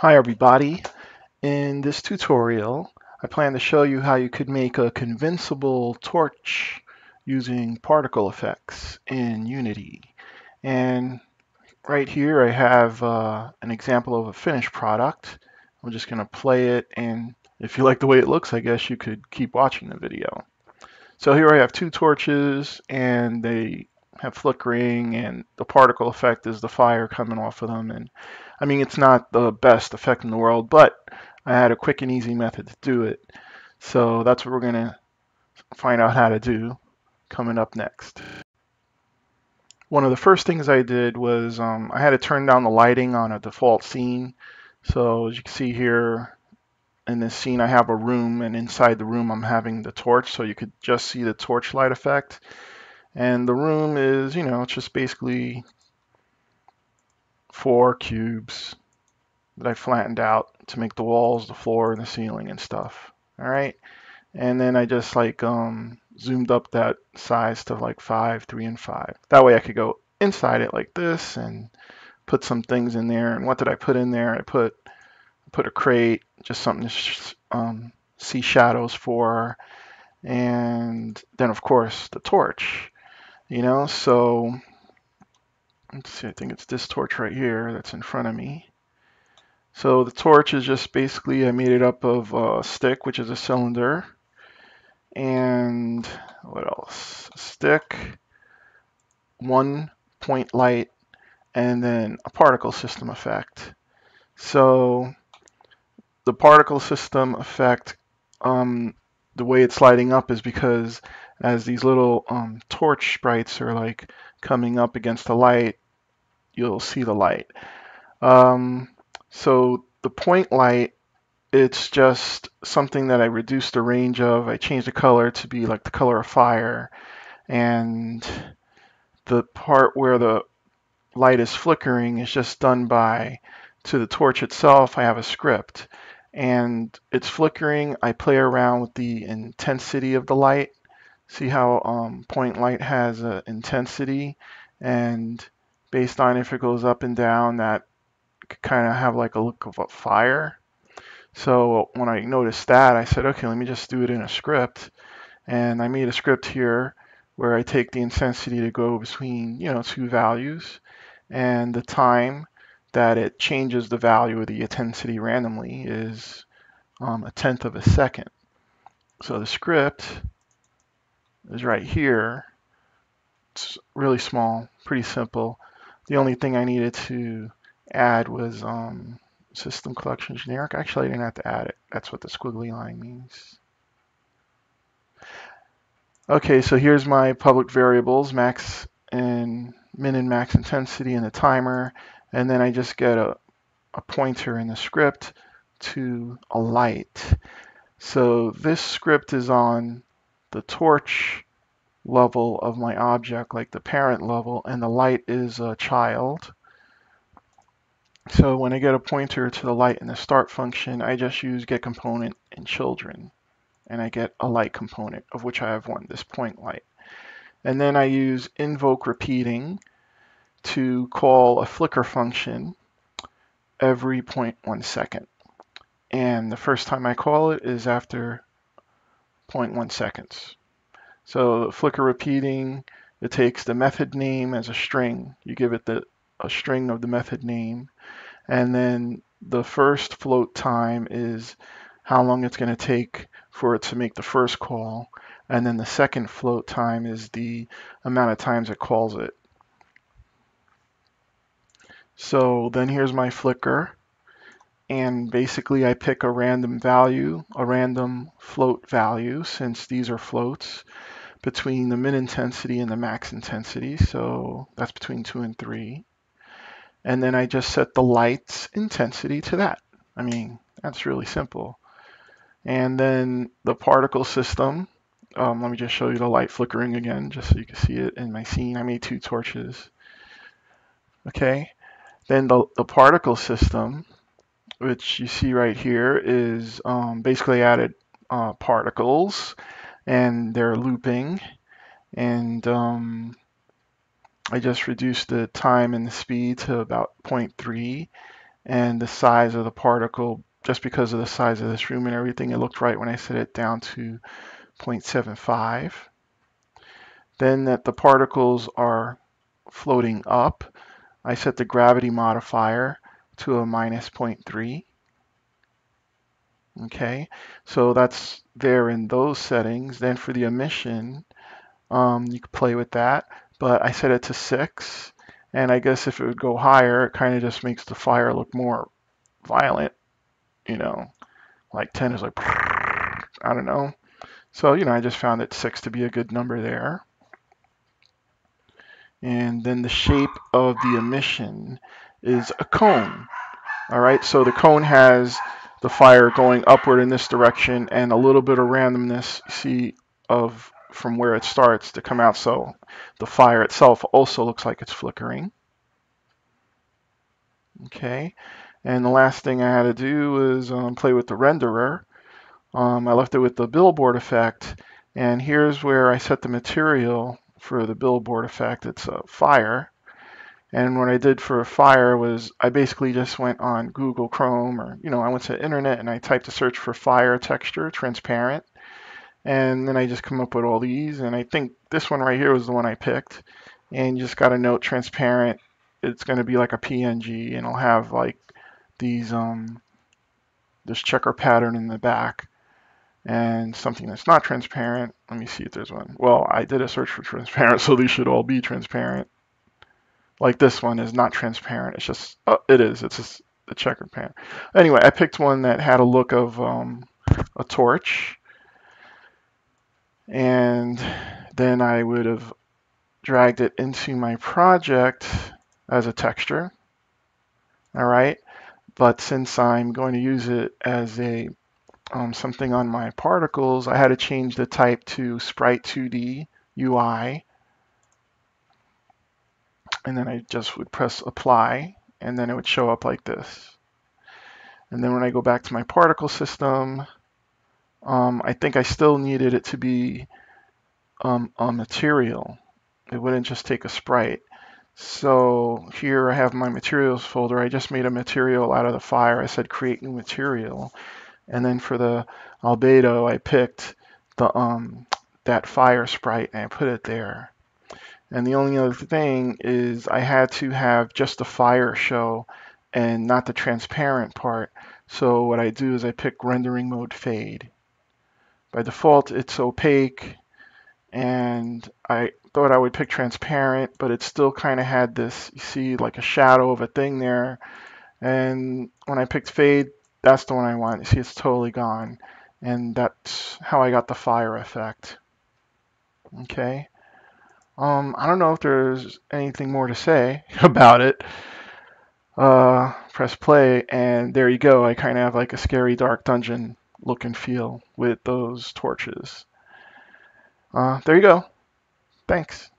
Hi everybody. In this tutorial, I plan to show you how you could make a convincible torch using particle effects in Unity. And right here I have uh, an example of a finished product. I'm just going to play it and if you like the way it looks, I guess you could keep watching the video. So here I have two torches and they have flickering and the particle effect is the fire coming off of them. And I mean it's not the best effect in the world but I had a quick and easy method to do it. So that's what we're gonna find out how to do coming up next. One of the first things I did was um, I had to turn down the lighting on a default scene. So as you can see here in this scene I have a room and inside the room I'm having the torch so you could just see the torchlight effect and the room is, you know, it's just basically four cubes that I flattened out to make the walls, the floor, and the ceiling and stuff. All right. And then I just like um, zoomed up that size to like five, three, and five. That way I could go inside it like this and put some things in there. And what did I put in there? I put put a crate, just something to um, see shadows for, and then of course the torch you know, so let's see, I think it's this torch right here that's in front of me. So the torch is just basically, I made it up of a stick, which is a cylinder, and what else? A stick, one point light, and then a particle system effect. So the particle system effect, um, the way it's lighting up is because as these little um, torch sprites are like coming up against the light, you'll see the light. Um, so the point light, it's just something that I reduced the range of. I changed the color to be like the color of fire. And the part where the light is flickering is just done by, to the torch itself, I have a script. And it's flickering. I play around with the intensity of the light see how um, point light has an intensity and based on if it goes up and down that could kind of have like a look of a fire so when I noticed that I said okay let me just do it in a script and I made a script here where I take the intensity to go between you know two values and the time that it changes the value of the intensity randomly is um, a tenth of a second so the script is right here. It's really small, pretty simple. The only thing I needed to add was um, system collection generic. Actually, I didn't have to add it. That's what the squiggly line means. Okay, so here's my public variables, max and min and max intensity and the timer. And then I just get a, a pointer in the script to a light. So this script is on the torch level of my object, like the parent level, and the light is a child. So when I get a pointer to the light in the start function, I just use get component and children, and I get a light component, of which I have one, this point light. And then I use invoke repeating to call a flicker function every 0.1 second. And the first time I call it is after 0.1 seconds. So flicker repeating, it takes the method name as a string. You give it the a string of the method name. And then the first float time is how long it's going to take for it to make the first call. And then the second float time is the amount of times it calls it. So then here's my flicker and basically I pick a random value, a random float value, since these are floats, between the min intensity and the max intensity. So that's between 2 and 3. And then I just set the light's intensity to that. I mean, that's really simple. And then the particle system, um, let me just show you the light flickering again, just so you can see it in my scene. I made two torches. Okay, then the, the particle system, which you see right here is um, basically added uh, particles and they're looping and um, I just reduced the time and the speed to about 0.3 and the size of the particle just because of the size of this room and everything. It looked right when I set it down to 0.75. Then that the particles are floating up, I set the gravity modifier to a minus 0.3. Okay, so that's there in those settings. Then for the emission, um, you could play with that, but I set it to 6. And I guess if it would go higher, it kind of just makes the fire look more violent, you know, like 10 is like, I don't know. So, you know, I just found that 6 to be a good number there. And then the shape of the emission is a cone. All right, so the cone has the fire going upward in this direction and a little bit of randomness, see, of from where it starts to come out. So the fire itself also looks like it's flickering. Okay, and the last thing I had to do was um, play with the renderer. Um, I left it with the billboard effect, and here's where I set the material for the billboard effect. It's a fire. And what I did for a fire was I basically just went on Google Chrome or, you know, I went to the internet and I typed a search for fire texture, transparent. And then I just come up with all these. And I think this one right here was the one I picked. And just got to note transparent. It's going to be like a PNG and it'll have like these, um, this checker pattern in the back and something that's not transparent. Let me see if there's one. Well, I did a search for transparent, so these should all be transparent. Like this one is not transparent. It's just, oh, it is. It's just a checkered pattern. Anyway, I picked one that had a look of um, a torch. And then I would have dragged it into my project as a texture. All right. But since I'm going to use it as a um, something on my particles, I had to change the type to Sprite 2D UI. And then I just would press apply, and then it would show up like this. And then when I go back to my particle system, um, I think I still needed it to be um, a material. It wouldn't just take a sprite. So here I have my materials folder. I just made a material out of the fire. I said create new material. And then for the albedo, I picked the um, that fire sprite and I put it there. And the only other thing is I had to have just the fire show and not the transparent part. So what I do is I pick rendering mode fade. By default, it's opaque and I thought I would pick transparent, but it still kind of had this, you see, like a shadow of a thing there. And when I picked fade, that's the one I want. See, it's totally gone. And that's how I got the fire effect. Okay. Um, I don't know if there's anything more to say about it. Uh, press play, and there you go. I kind of have like a scary dark dungeon look and feel with those torches. Uh, there you go. Thanks.